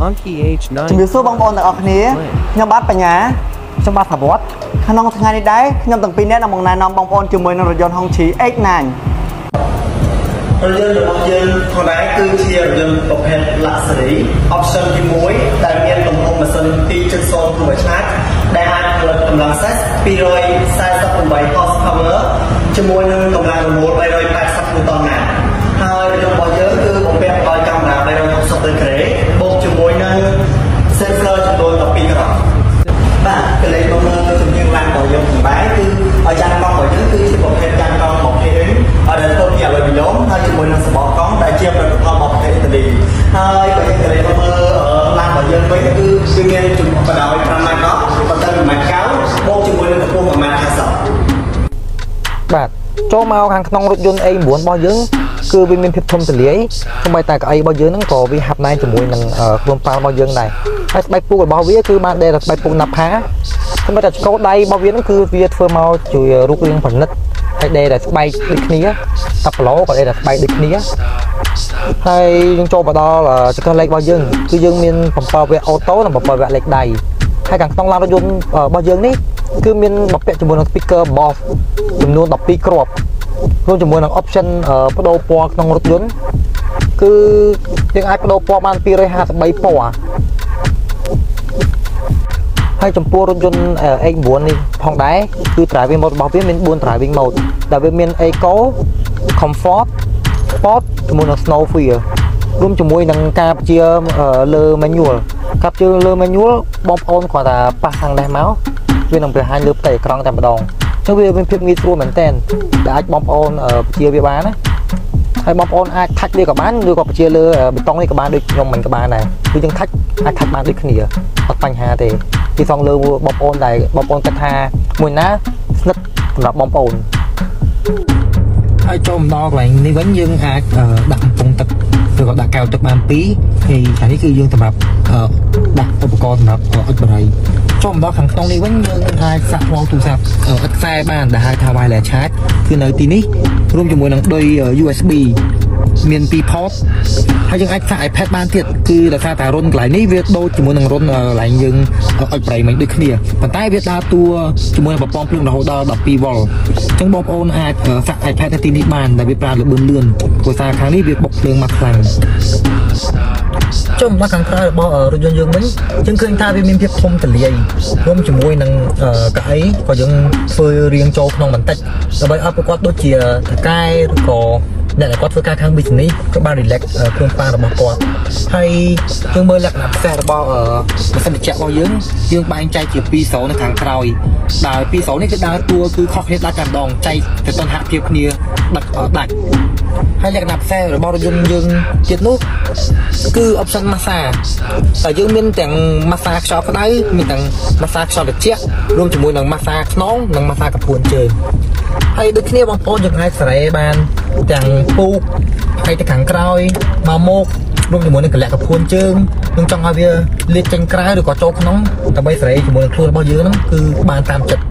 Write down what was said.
Honky H9 ជំរាបសួរបងប្អូនទាំងអស់គ្នាខ្ញុំបាទបញ្ញាខ្ញុំបាទថាវត្តក្នុងថ្ងៃនេះដែរខ្ញុំទាំងពីរនាក់នឹងមកណែនាំបងប្អូនជាមួយនឹងរថយន្ត Hongqi X9 រថយន្តរបស់យើងផងដែរគឺជារថយន្តប្រភេទ Luxury option ទី1ដែលមានទំហំម៉ាស៊ីន2.0 turbocharged ដែលអាចផលិតកម្លាំងសេស248 horsepower ជាមួយនឹងកម្លាំងរមូល380 Newton ណាហើយរថយន្តរបស់យើងគឺបំពាក់ដោយកាមេរ៉ា360 degree នរបស់យើងវិញគឺវាមានជំនួសបដ ாய் 5ម៉ែត្រកង់បន្តិច1ម៉ែត្រកៅបូកជាមួយនឹងកម្ពស់1ម៉ែត្រ50បាទចូលមកខាងក្នុងរថយន្ត A9 របស់យើងគឺវាមានភាពធំទូលាយសូម្បីតែកៅអីរបស់យើងហ្នឹងក៏វាហាប់ណែនជាមួយនឹងខ្លួនប៉ាល់របស់យើងដែរហើយស្បែកពុករបស់វាគឺបានដេរស្បែកពុកណាប់ផាសូម្បីតែឆ្កោដៃរបស់វាហ្នឹងគឺវាធ្វើមកជួយរូបរាងប្រណិតហើយដេរតែស្បែកដូចគ្នា តាប្លូក៏ដេរតែស្បែកដូចគ្នាហើយយើងចូលមកដល់ចង្កឹះលេខរបស់យើងគឺយើងមាន7វគ្គអូតូនិង7វគ្គលេខដៃហើយខាងក្នុងឡានរថយន្តរបស់យើងនេះគឺមានបំពាក់ជាមួយនឹង speaker Boss ចំនួន12គ្រាប់រួមជាមួយនឹង option បដូរពណ៌ក្នុងរថយន្តគឺយើងអាចបដូរពណ៌បាន253ពណ៌ហើយចំពោះរថយន្ត X9 នេះផងដែរគឺ driving mode របស់វាមាន4 driving mode ដែលវាមាន Eco Comfort Sport ជាមួយនឹង Snow Fear រួមជាមួយនឹងការបញ្ជាលើ manual ការបញ្ជាលើ manual បងប្អូនគ្រាន់តែប៉ះខាងនេះមកវានឹងបង្ហាញលើផ្ទៃអេក្រង់តែម្ដងចឹងវាមានភាពងាយស្រួលមែនតើដែលអាចបងប្អូនបញ្ជាវាបានណាហើយបងប្អូនអាចថាច់វាក៏បានឬក៏បញ្ជាលើបេតុងនេះក៏បានដូចខ្ញុំមិនក៏បានដែរគឺយើងថាច់អាចថាច់បានដូចគ្នាអត់បញ្ហាទេទីសងលើបងប្អូនដែលបងប្អូនគិតថាមួយណាស្និទ្ធសម្រាប់បងប្អូន ហើយចូលមកដល់កន្លែងនេះវិញយើងអាចដាក់កំពង់ទឹកឬក៏ដាក់កែវទឹកបានពីរហើយខាងនេះគឺយើងសម្រាប់ដាក់ឧបករណ៍សម្រាប់អុជបារីចូលមកដល់ខាងក្នុងនេះវិញយើងអាចសាក់ថ្មទូរស័ព្ទអិតខ្សែបានដែលហៅថា wireless charge គឺនៅទីនេះរួមជាមួយនឹងដូច USB មាន2 port ហើយយើងអាចសាក់ iPad បានទៀតគឺដោយសារតែរុនកន្លែងនេះវាដូចជាមួយនឹងរុនកន្លែងយើងអុចប្រៃមិញដូចគ្នាប៉ុន្តែវាដើរតួជាមួយនឹងប្រព័ន្ធភ្លើងរហូតដល់12 V អញ្ចឹងបងប្អូនអាចសាក់ iPad នៅទីនេះបានដែលវាប្រើលឿនលឿនព្រោះសារខាងនេះវាបុកភ្លើងមកខ្លាំងចុះមកខាងក្រៅរបស់រថយន្តយើងវិញយើងឃើញថាវាមានភាពធំទលាយរួមជាមួយនឹងកៅអីក៏យើងធ្វើរៀងចូលក្នុងបន្តិចដើម្បីឲ្យប្រកបដូចជាតកែឬក៏ អ្នកដែលគាត់ធ្វើការខាង business ក៏បាន relax ខ្លួនប៉ារបស់គាត់ហើយយើងមើលលក្ខណៈពិសេសរបស់ម៉ាស៊ីនត្រជាក់របស់យើងយើងបែងចែកជា2សូននៅខាងក្រោយដែល2សូននេះគឺដើរតួគឺខុសគ្នាដាច់តែម្ដងចែកទៅតនហភាពគ្នាដាច់ដាច់ហើយលក្ខណៈពិសេសរបស់រថយន្តយើងទៀតនោះគឺ option massage តែយើងមានទាំង massage ខ្យល់ក្តៅមានទាំង massage ខ្យល់ត្រជាក់រួមជាមួយនឹង massage ខ្នងនិង massage កពួនជើងហើយដូចគ្នាបងប្អូនយើងអាចសេរីបាន ទាំងពូកហើយទៅខាងក្រោយមកមុខរួមជាមួយនឹងកលៈកពួនជើងនឹងចង់ឲ្យវាលាតចេញក្រៅឬក៏ចូលក្នុងដើម្បីសេរីជាមួយនឹងខ្លួនរបស់យើងហ្នឹងគឺបានតាមចិត្ត